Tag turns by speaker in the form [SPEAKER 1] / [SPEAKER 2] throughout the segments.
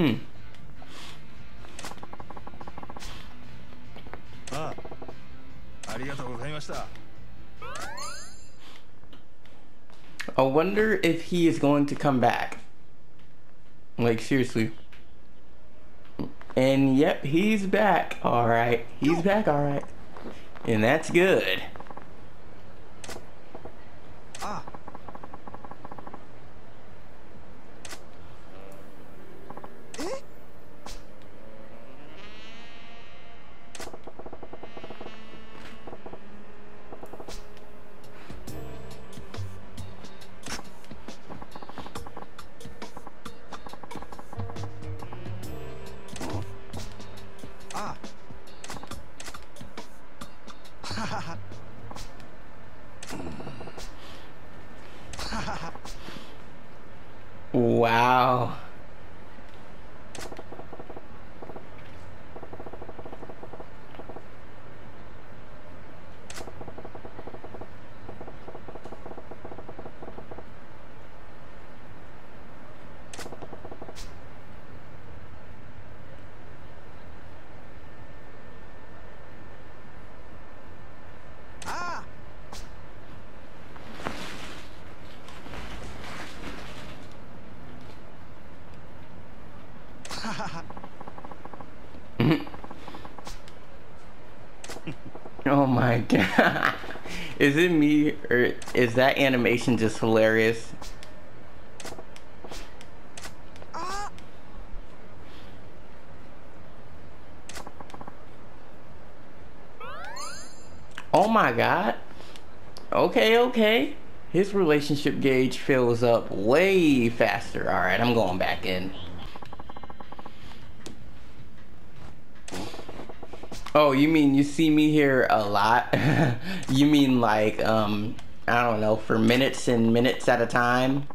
[SPEAKER 1] Hmm.
[SPEAKER 2] Ah. ありがとうございました
[SPEAKER 1] I wonder if he is going to come back. Like, seriously. And yep, he's back. Alright. He's back, alright. And that's good. Oh my god. Is it me or is that animation just hilarious? Oh my god. Okay, okay. His relationship gauge fills up way faster. Alright, I'm going back in. Oh, you mean you see me here a lot? you mean like, um, I don't know, for minutes and minutes at a time?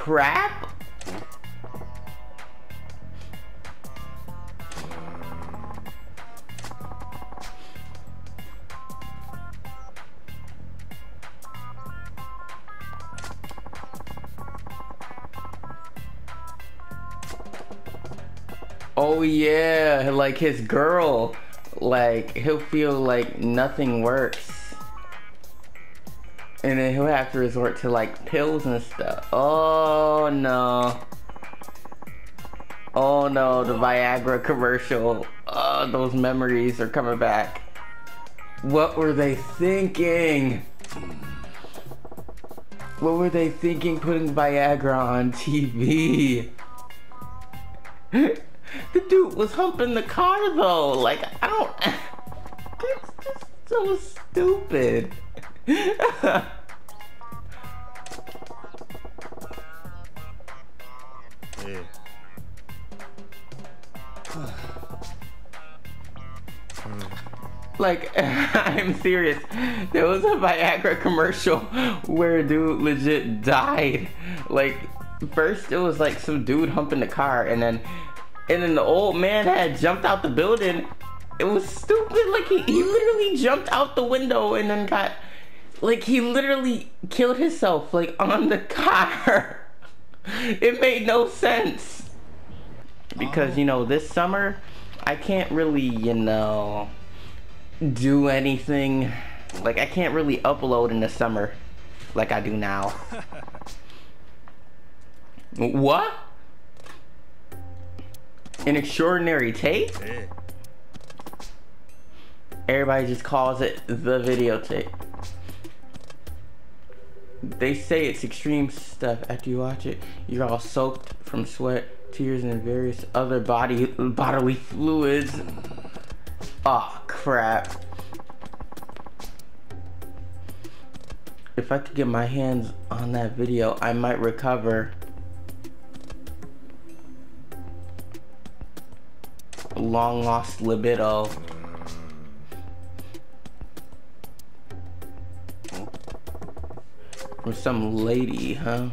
[SPEAKER 1] Crap? Oh yeah, like his girl, like he'll feel like nothing works. And then he'll have to resort to like pills and stuff. Oh no. Oh no, the Viagra commercial. Oh, those memories are coming back. What were they thinking? What were they thinking putting Viagra on TV? the dude was humping the car though. Like, I don't. It's just so stupid. Like, I'm serious. There was a Viagra commercial where a dude legit died. Like, first it was like some dude humping the car, and then, and then the old man had jumped out the building. It was stupid. Like he, he literally jumped out the window and then got, like he literally killed himself like on the car. It made no sense. Because you know this summer, I can't really you know do anything. Like I can't really upload in the summer like I do now. what? An extraordinary tape? Everybody just calls it the videotape. They say it's extreme stuff. After you watch it, you're all soaked from sweat, tears, and various other body bodily fluids. Oh crap. If I could get my hands on that video, I might recover. Long lost libido. Or some lady, huh?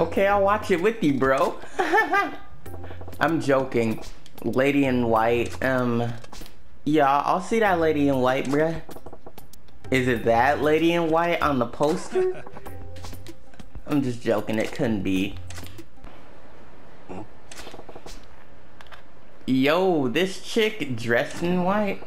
[SPEAKER 1] Okay, I'll watch it with you, bro. I'm joking. Lady in white, um, yeah, I'll see that lady in white, bruh. Is it that lady in white on the poster? I'm just joking, it couldn't be. Hmm? Yo, this chick dressed in white.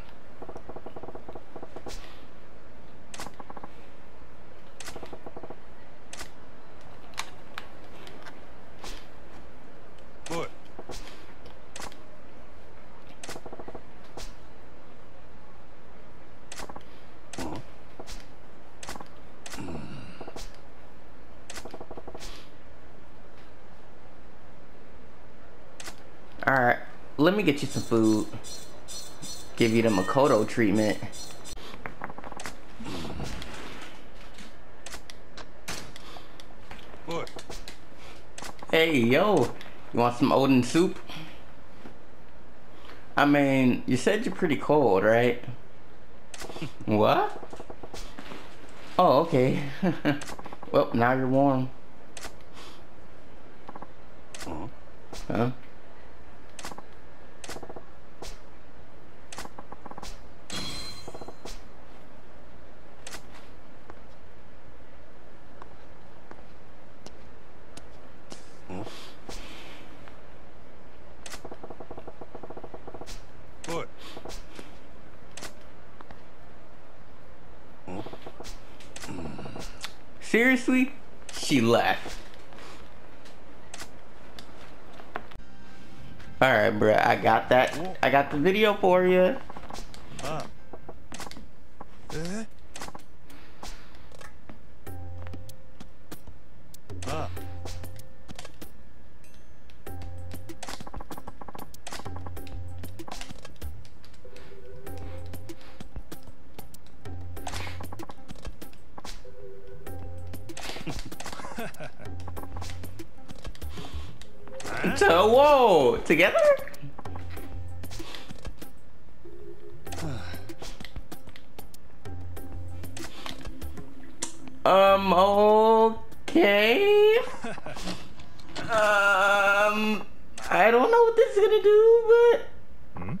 [SPEAKER 1] Alright, let me get you some food. Give you the Makoto treatment.
[SPEAKER 2] Boy.
[SPEAKER 1] Hey, yo, you want some oden soup? I mean, you said you're pretty cold, right? what? Oh, okay. well, now you're warm. Huh? Seriously? She left. Alright, bruh, I got that. I got the video for you. So, whoa, together? Um, okay. um, I don't know what this is gonna do, but.
[SPEAKER 2] Hmm?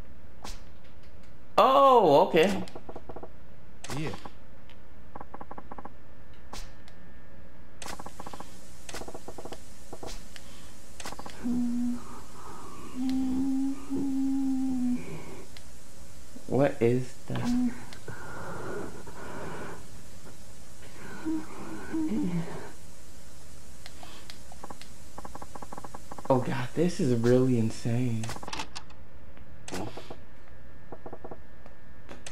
[SPEAKER 1] Oh, okay.
[SPEAKER 2] Yeah.
[SPEAKER 1] What is that? Oh god, this is really insane.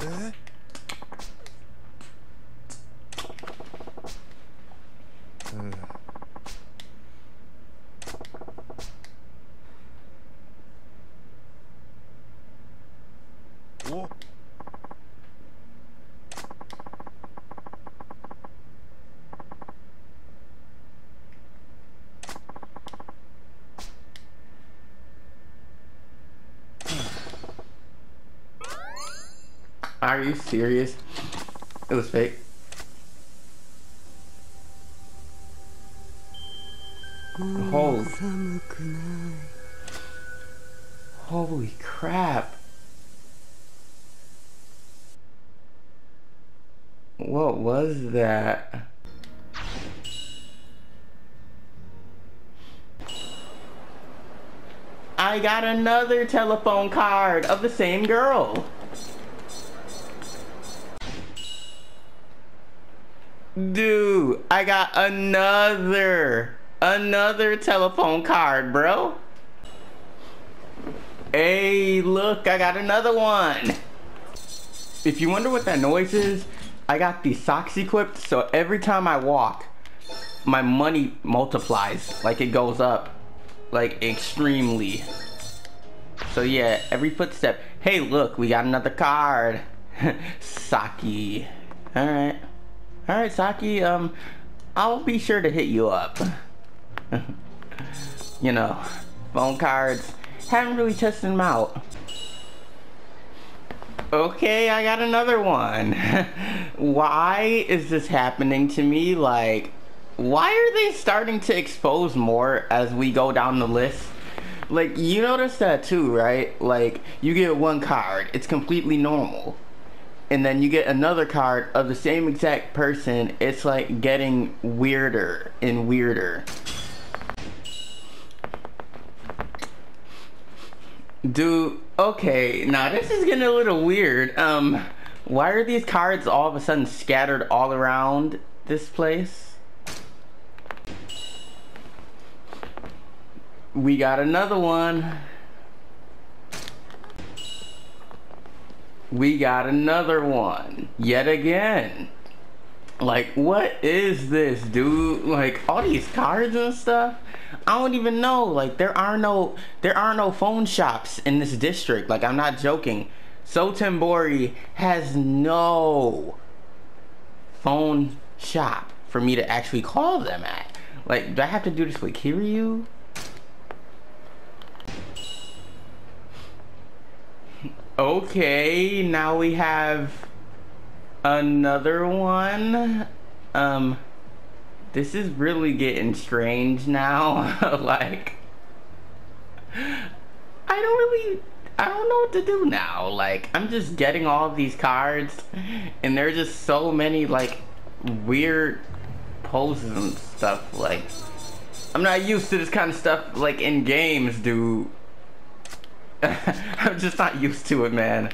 [SPEAKER 2] Eh? Uh. Oh.
[SPEAKER 1] Are you serious? It was fake. Holy. Holy crap. What was that? I got another telephone card of the same girl. Dude, I got another, another telephone card, bro. Hey, look, I got another one. If you wonder what that noise is, I got these socks equipped, so every time I walk, my money multiplies. Like it goes up, like extremely. So yeah, every footstep. Hey, look, we got another card. Saki. Alright. Alright, Saki, um, I'll be sure to hit you up. you know, phone cards. Haven't really tested them out. Okay, I got another one. why is this happening to me? Like, why are they starting to expose more as we go down the list? Like, you notice that too, right? Like, you get one card, it's completely normal. And then you get another card of the same exact person, it's like getting weirder and weirder. Dude, okay, now this is getting a little weird. Um, why are these cards all of a sudden scattered all around this place? We got another one. We got another one. Yet again. Like, what is this, dude? Like, all these cards and stuff? I don't even know. Like, there are no, there are no phone shops in this district. Like, I'm not joking. so Sotenbori has no phone shop for me to actually call them at. Like, do I have to do this with Kiryu? Okay, now we have another one. Um, this is really getting strange now. like, I don't really, I don't know what to do now. Like, I'm just getting all these cards, and there's just so many, like, weird poses and stuff. Like, I'm not used to this kind of stuff, like, in games, dude. I'm just not used to it, man.